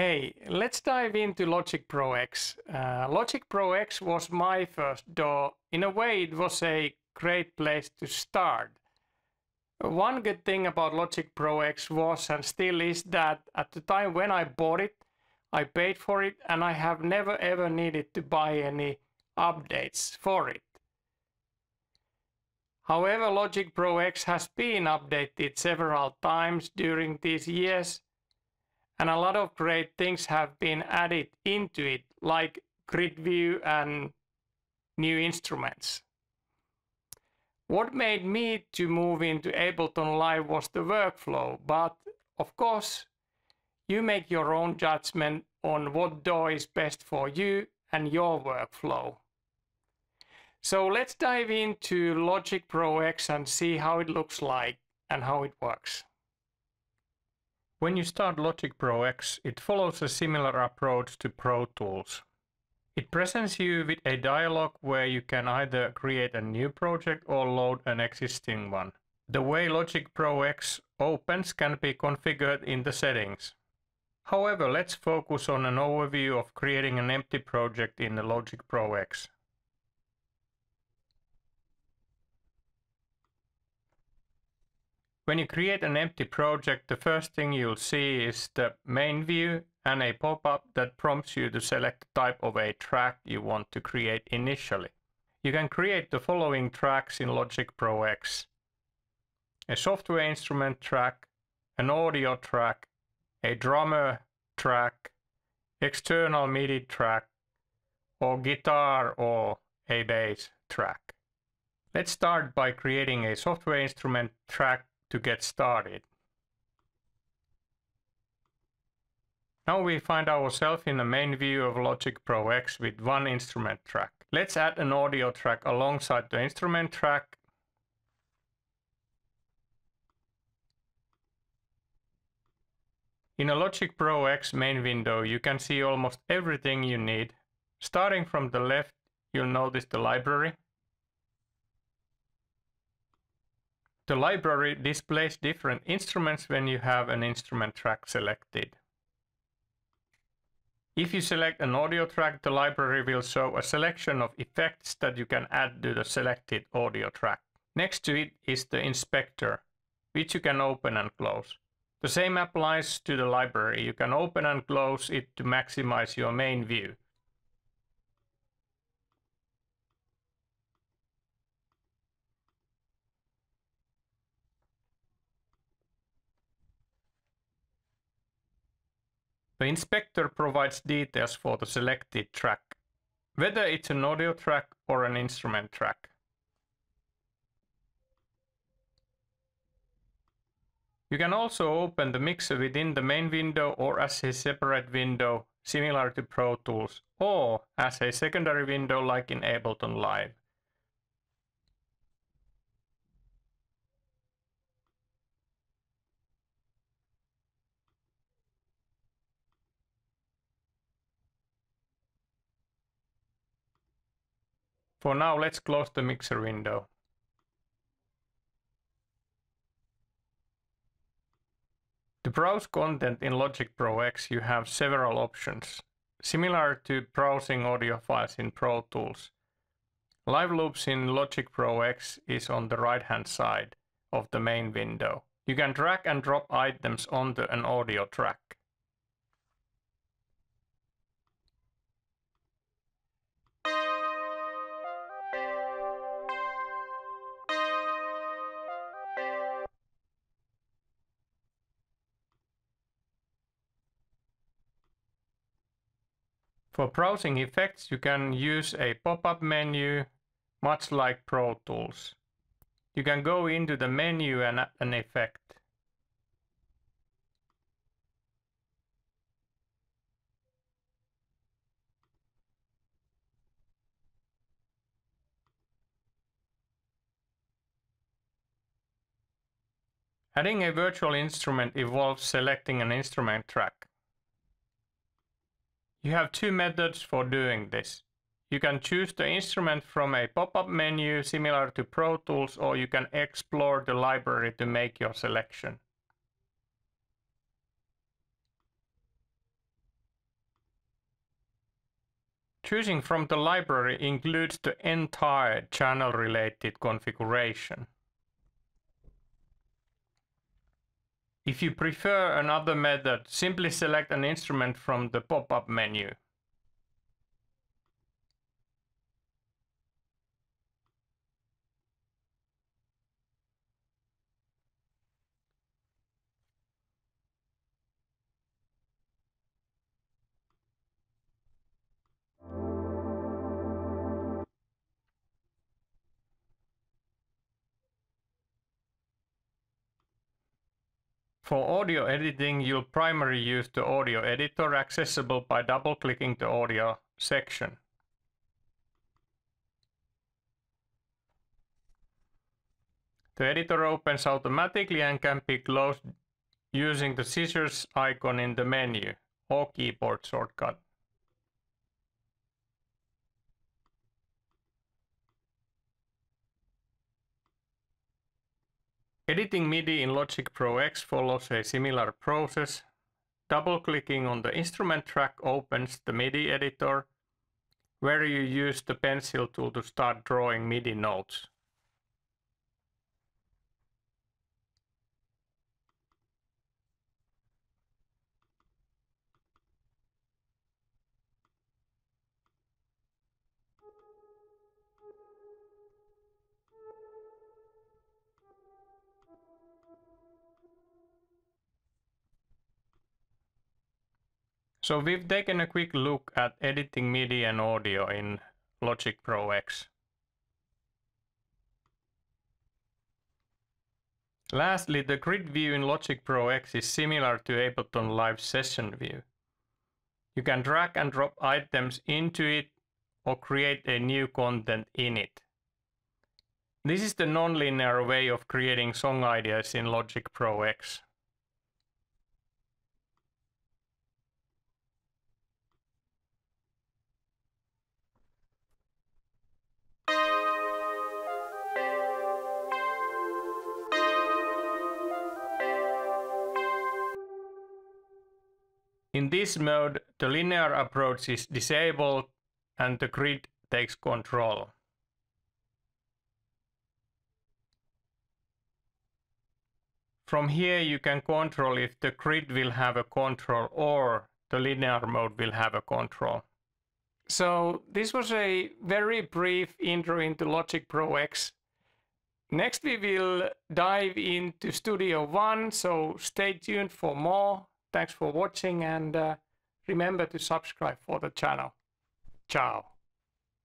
Hey, let's dive into Logic Pro X. Uh, Logic Pro X was my first DAW. In a way, it was a great place to start. One good thing about Logic Pro X was and still is that at the time when I bought it, I paid for it and I have never ever needed to buy any updates for it. However, Logic Pro X has been updated several times during these years and a lot of great things have been added into it, like grid view and new instruments. What made me to move into Ableton Live was the workflow, but of course, you make your own judgment on what DAW is best for you and your workflow. So let's dive into Logic Pro X and see how it looks like and how it works. When you start Logic Pro X, it follows a similar approach to Pro Tools. It presents you with a dialog where you can either create a new project or load an existing one. The way Logic Pro X opens can be configured in the settings. However, let's focus on an overview of creating an empty project in the Logic Pro X. When you create an empty project, the first thing you'll see is the main view and a pop-up that prompts you to select the type of a track you want to create initially. You can create the following tracks in Logic Pro X. A software instrument track, an audio track, a drummer track, external MIDI track, or guitar or a bass track. Let's start by creating a software instrument track to get started. Now we find ourselves in the main view of Logic Pro X with one instrument track. Let's add an audio track alongside the instrument track. In a Logic Pro X main window you can see almost everything you need. Starting from the left you'll notice the library. The library displays different instruments when you have an instrument track selected. If you select an audio track, the library will show a selection of effects that you can add to the selected audio track. Next to it is the inspector, which you can open and close. The same applies to the library. You can open and close it to maximize your main view. The inspector provides details for the selected track, whether it's an audio track or an instrument track. You can also open the mixer within the main window or as a separate window similar to Pro Tools or as a secondary window like in Ableton Live. For now, let's close the mixer window. To browse content in Logic Pro X, you have several options, similar to browsing audio files in Pro Tools. Live Loops in Logic Pro X is on the right-hand side of the main window. You can drag and drop items onto an audio track. For browsing effects, you can use a pop-up menu, much like Pro Tools. You can go into the menu and add an effect. Adding a virtual instrument involves selecting an instrument track. You have two methods for doing this. You can choose the instrument from a pop-up menu similar to Pro Tools or you can explore the library to make your selection. Choosing from the library includes the entire channel related configuration. If you prefer another method, simply select an instrument from the pop-up menu. For audio editing, you'll primarily use the audio editor accessible by double-clicking the audio section. The editor opens automatically and can be closed using the scissors icon in the menu or keyboard shortcut. Editing MIDI in Logic Pro X follows a similar process. Double-clicking on the instrument track opens the MIDI editor, where you use the pencil tool to start drawing MIDI notes. So we've taken a quick look at editing MIDI and audio in Logic Pro X. Lastly, the grid view in Logic Pro X is similar to Ableton Live Session View. You can drag and drop items into it or create a new content in it. This is the nonlinear way of creating song ideas in Logic Pro X. In this mode, the linear approach is disabled and the grid takes control. From here you can control if the grid will have a control or the linear mode will have a control. So this was a very brief intro into Logic Pro X. Next we will dive into Studio One, so stay tuned for more. Thanks for watching and uh, remember to subscribe for the channel. Ciao.